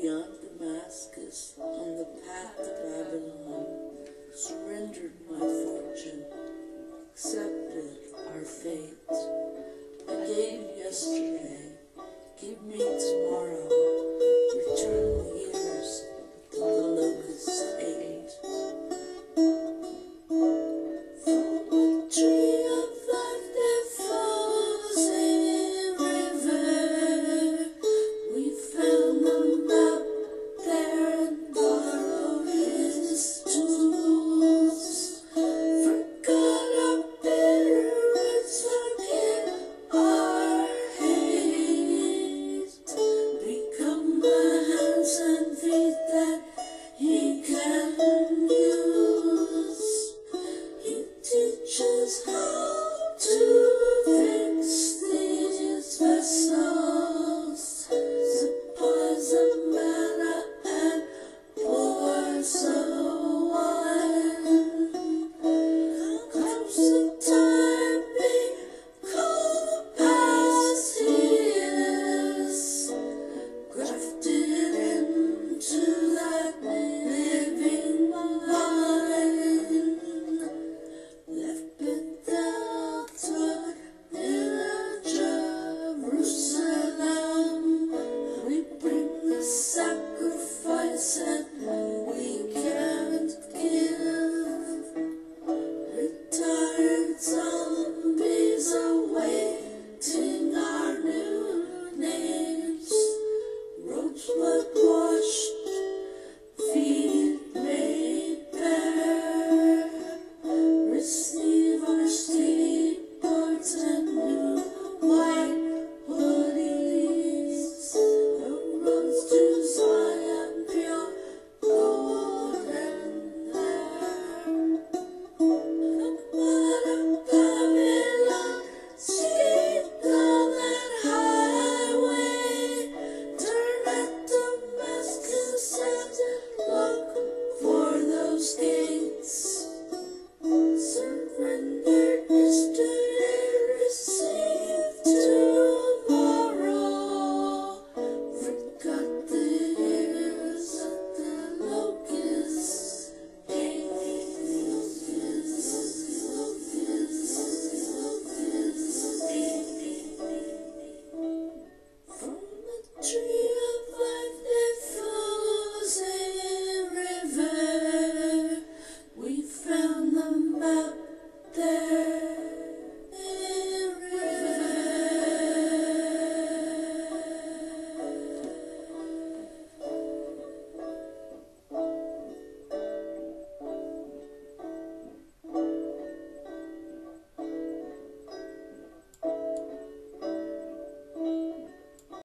beyond Damascus, on the path to Babylon, surrendered my fortune.